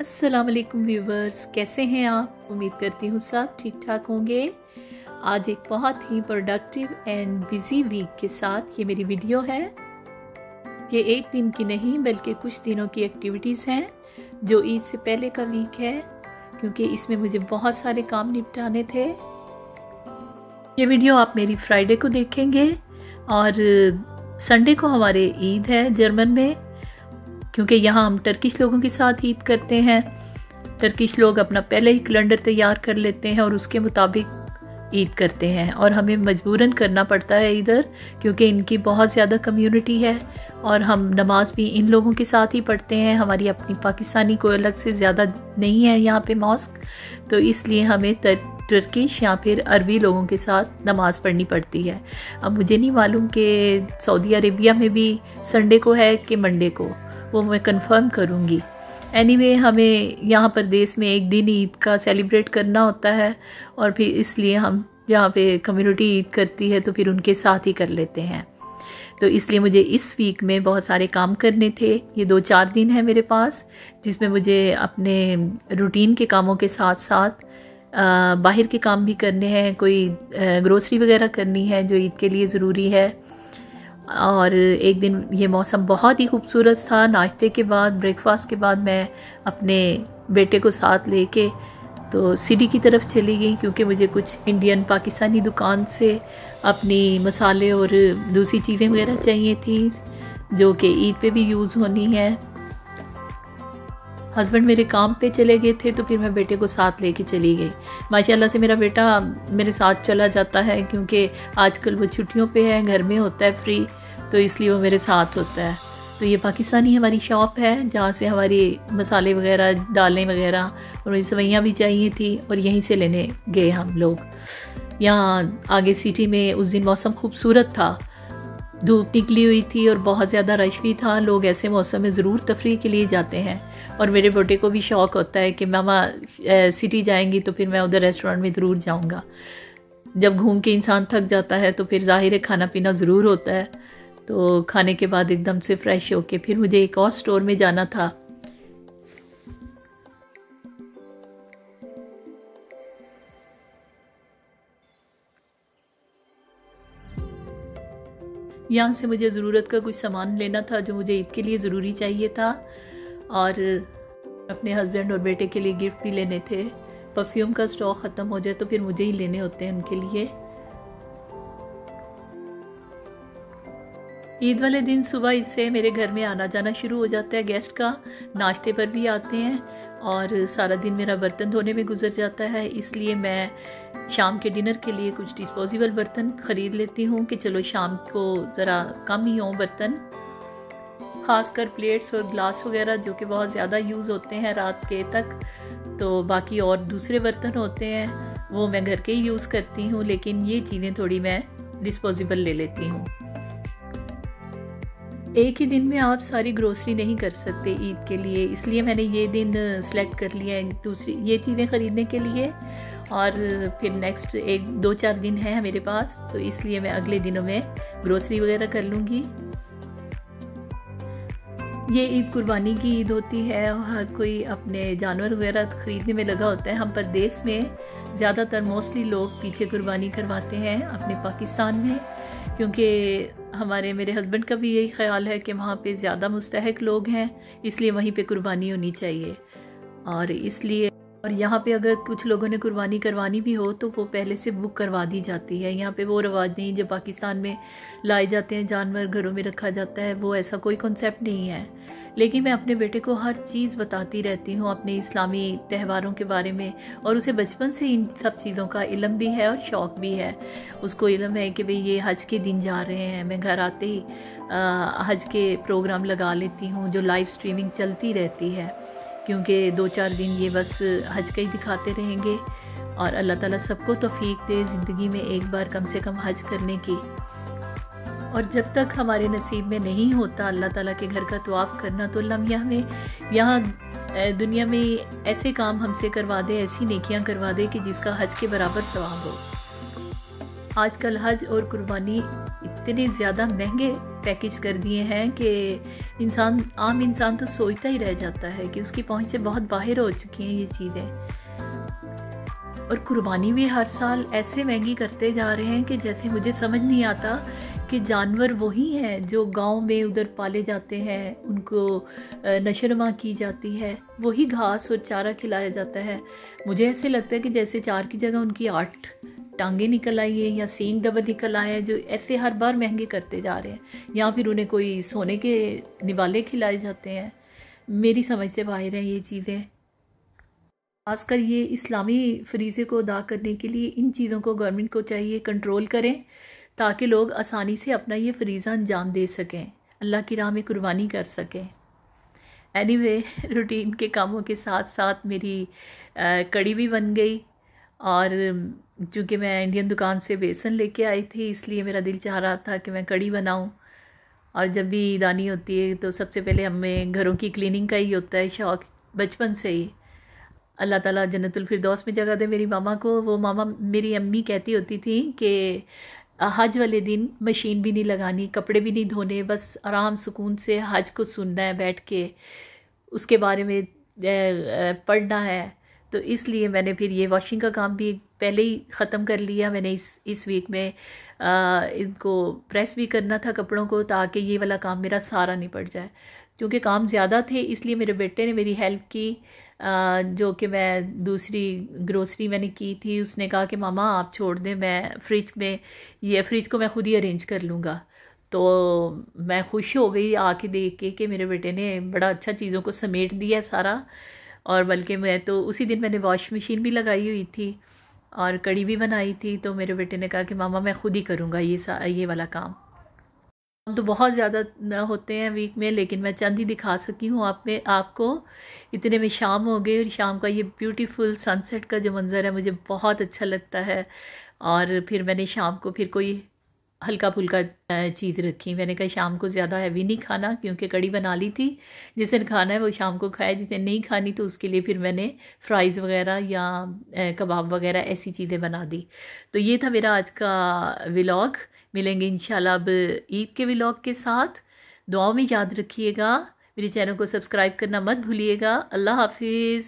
अस्सलाम वालेकुम व्यूवर्स कैसे हैं आप? उम्मीद करती हूँ सब ठीक ठाक होंगे। आज एक बहुत ही प्रोडक्टिव एंड बिज़ी वीक के साथ ये मेरी वीडियो है। ये एक दिन की नहीं, बल्कि कुछ दिनों की एक्टिविटीज़ हैं, जो ईद से पहले का वीक है, क्योंकि इसमें मुझे बहुत सारे काम निपटाने थे। ये वीडियो आप मेरी फ्राइडे को देखेंगे, और संडे को हमारे ईद है जर्मन में। क्योंकि यहाँ हम टर्किश लोगों के साथ ईद करते हैं। टर्किश लोग अपना पहले ही कैलेंडर तैयार कर लेते हैं और उसके मुताबिक ईद करते हैं। और हमें मजबूरन करना पड़ता है इधर, क्योंकि इनकी बहुत ज़्यादा कम्युनिटी है और हम नमाज़ भी इन लोगों के साथ ही पढ़ते हैं। हमारी अपनी पाकिस्तानी को अलग से ज़्यादा नहीं है यहाँ पे मॉस्क तो इसलिए हमें टर्किश या फिर अरबी लोगों के साथ नमाज़ पढ़नी पड़ती है। अब मुझे नहीं मालूम कि सऊदी अरेबिया में भी संडे को है कि मंडे को। वो मैं कंफर्म करूँगी। एनीवे anyway, हमें यहाँ पर देश में एक दिन ईद का सेलिब्रेट करना होता है और फिर इसलिए हम जहाँ पे कम्युनिटी ईद करती है तो फिर उनके साथ ही कर लेते हैं। तो इसलिए मुझे इस वीक में बहुत सारे काम करने थे। ये दो चार दिन है मेरे पास जिसमें मुझे अपने रूटीन के कामों के साथ साथ बाहर के काम भी करने हैं। कोई ग्रोसरी वगैरह करनी है जो ईद के लिए ज़रूरी है। और एक दिन ये मौसम बहुत ही खूबसूरत था। नाश्ते के बाद ब्रेकफास्ट के बाद मैं अपने बेटे को साथ लेके तो सिटी की तरफ़ चली गई क्योंकि मुझे कुछ इंडियन पाकिस्तानी दुकान से अपनी मसाले और दूसरी चीज़ें वगैरह चाहिए थी, जो कि ईद पे भी यूज़ होनी है। हस्बैंड मेरे काम पे चले गए थे तो फिर मैं बेटे को साथ लेके चली गई। माशाल्लाह से मेरा बेटा मेरे साथ चला जाता है क्योंकि आजकल वो छुट्टियों पे है, घर में होता है फ्री तो इसलिए वो मेरे साथ होता है। तो ये पाकिस्तानी हमारी शॉप है, जहाँ से हमारी मसाले वगैरह, दालें वगैरह और मुझे सवैयाँ भी चाहिए थी और यहीं से लेने गए हम लोग। यहाँ आगे सिटी में उस दिन मौसम खूबसूरत था। धूप निकली हुई थी और बहुत ज़्यादा रश भी था। लोग ऐसे मौसम में ज़रूर तफरी के लिए जाते हैं। और मेरे बेटे को भी शौक़ होता है कि, मामा सिटी जाएँगी तो फिर मैं उधर रेस्टोरेंट में ज़रूर जाऊँगा। जब घूम के इंसान थक जाता है तो फिर ज़ाहिर है खाना पीना ज़रूर होता है। तो खाने के बाद एकदम से फ्रेश होके फिर मुझे एक और स्टोर में जाना था। यहाँ से मुझे ज़रूरत का कुछ सामान लेना था जो मुझे ईद के लिए ज़रूरी चाहिए था और अपने हस्बैंड और बेटे के लिए गिफ्ट भी लेने थे। परफ्यूम का स्टॉक ख़त्म हो जाए तो फिर मुझे ही लेने होते हैं उनके लिए। ईद वाले दिन सुबह इससे मेरे घर में आना जाना शुरू हो जाता है। गेस्ट का नाश्ते पर भी आते हैं और सारा दिन मेरा बर्तन धोने में गुजर जाता है। इसलिए मैं शाम के डिनर के लिए कुछ डिस्पोजेबल बर्तन ख़रीद लेती हूँ कि चलो शाम को ज़रा कम ही हों बर्तन। ख़ासकर प्लेट्स और ग्लास वगैरह जो कि बहुत ज़्यादा यूज़ होते हैं रात के तक तो बाकी और दूसरे बर्तन होते हैं, वो मैं घर के ही यूज़ करती हूँ, लेकिन ये चीज़ें थोड़ी मैं डिस्पोजेबल ले लेती हूँ। एक ही दिन में आप सारी ग्रोसरी नहीं कर सकते ईद के लिए। इसलिए मैंने ये दिन सेलेक्ट कर लिया है दूसरी, ये चीज़ें ख़रीदने के लिए। और फिर नेक्स्ट एक, दो चार दिन है मेरे पास तो इसलिए मैं अगले दिनों में ग्रोसरी वगैरह कर लूँगी। ये ईद कुर्बानी की ईद होती है हर कोई अपने जानवर वगैरह ख़रीदने में लगा होता है। हम प्रदेश में ज़्यादातर मोस्टली लोग पीछे कुर्बानी करवाते हैं अपने पाकिस्तान में, क्योंकि हमारे, मेरे हस्बैंड का भी यही ख्याल है कि वहाँ पे ज़्यादा मुस्तक लोग हैं, इसलिए वहीं पे कुर्बानी होनी चाहिए। और इसलिए और यहाँ पे अगर कुछ लोगों ने कुर्बानी करवानी भी हो तो वो पहले से बुक करवा दी जाती है। यहाँ पे वो रवाज नहीं जो पाकिस्तान में लाए जाते हैं जानवर घरों में रखा जाता है वो ऐसा कोई कॉन्सेप्ट नहीं है। लेकिन मैं अपने बेटे को हर चीज़ बताती रहती हूँ अपने इस्लामी त्यौहारों के बारे में और उसे बचपन से इन सब चीज़ों का इलम भी है और शौक़ भी है। उसको इलम है कि भाई ये हज के दिन जा रहे हैं मैं घर आते ही आ, हज के प्रोग्राम लगा लेती हूँ जो लाइव स्ट्रीमिंग चलती रहती है। क्योंकि दो चार दिन ये बस हज का ही दिखाते रहेंगे। और अल्लाह ताला सबको तोफ़ीक दे ज़िंदगी में एक बार कम से कम हज करने की। और जब तक हमारे नसीब में नहीं होता अल्लाह ताला के घर का तवाफ़ करना तो लम्हा हमें यहाँ दुनिया में ऐसे काम हमसे करवा दे, ऐसी नेकियाँ करवा दे कि जिसका हज के बराबर सवाब हो। आजकल हज और कुर्बानी इतने ज़्यादा महँगे पैकेज कर दिए हैं कि इंसान, आम इंसान तो सोचता ही रह जाता है कि उसकी पहुँच से बहुत बाहर हो चुकी हैं ये चीज़ें। और कुर्बानी भी हर साल ऐसे महँगी करते जा रहे हैं कि जैसे मुझे समझ नहीं आता कि जानवर वही हैं जो गाँव में उधर पाले जाते हैं, उनको नशरमा की जाती है, वही घास और चारा खिलाया जाता है। मुझे ऐसे लगता है कि जैसे चार की जगह उनकी आठ टांगे निकल आई है या सींग डबल निकल आए हैं जो ऐसे हर बार महँगे करते जा रहे हैं। या फिर उन्हें कोई सोने के निवाले खिलाए जाते हैं। मेरी समझ से बाहर हैं ये चीज़ें। खासकर ये इस्लामी फरीज़े को अदा करने के लिए इन चीज़ों को गवर्नमेंट को चाहिए कंट्रोल करें ताकि लोग आसानी से अपना ये फरीज़ा अंजाम दे सकें। अल्लाह की राह में कुर्बानी कर सकें। एनी वे रूटीन के कामों के साथ साथ मेरी आ, कड़ी भी बन गई। और चूँकि मैं इंडियन दुकान से बेसन लेके आई थी, इसलिए मेरा दिल चाह रहा था कि मैं कड़ी बनाऊँ। और जब भी ईद आनी होती है तो सबसे पहले हमें घरों की क्लीनिंग का ही होता है, शौक, बचपन से ही। अल्लाह ताला जन्नतुल फिरदौस में जगह दे मेरी मामा को। वो मामा मेरी अम्मी कहती होती थी कि, हज वाले दिन मशीन भी नहीं लगानी, कपड़े भी नहीं धोने, बस आराम, सुकून से हज को सुनना है, बैठ के। उसके बारे में पढ़ना है। तो इसलिए मैंने फिर ये वॉशिंग का काम भी पहले ही ख़त्म कर लिया। मैंने इस इस वीक में आ, इनको प्रेस भी करना था कपड़ों को ताकि ये वाला काम मेरा सारा निपट जाए। क्योंकि काम ज़्यादा थे इसलिए मेरे बेटे ने मेरी हेल्प की। आ, जो कि मैं दूसरी ग्रोसरी मैंने की थी उसने कहा कि मामा आप छोड़ दें मैं फ्रिज में ये फ्रिज को मैं ख़ुद ही अरेंज कर लूँगा। तो मैं खुश हो गई आके देख के कि मेरे बेटे ने बड़ा अच्छा चीज़ों को समेट दिया सारा। और बल्कि मैं तो उसी दिन मैंने वॉश मशीन भी लगाई हुई थी और कड़ी भी बनाई थी तो मेरे बेटे ने कहा कि, मामा, मैं खुद ही करूँगा ये सा, ये वाला काम। हम तो बहुत ज़्यादा न होते हैं वीक में, लेकिन मैं चंद ही दिखा सकी हूँ। आप में, आपको इतने में शाम हो गई और शाम का ये ब्यूटीफुल सनसेट का जो मंज़र है, मुझे बहुत अच्छा लगता है। और फिर मैंने शाम को फिर कोई हल्का फुल्का चीज़ रखी। मैंने कहा, शाम को ज़्यादा हैवी नहीं खाना, क्योंकि कड़ी बना ली थी। जिसे खाना है, वो शाम को खाए जिसे नहीं खानी तो उसके लिए फिर मैंने फ्राइज़ वगैरह या कबाब वगैरह ऐसी चीज़ें बना दी। तो ये था मेरा आज का व्लॉग मिलेंगे इंशाल्लाह अब ईद के व्लॉग के साथ। दुआओं में याद रखिएगा। मेरे चैनल को सब्सक्राइब करना मत भूलिएगा। अल्लाह हाफिज़।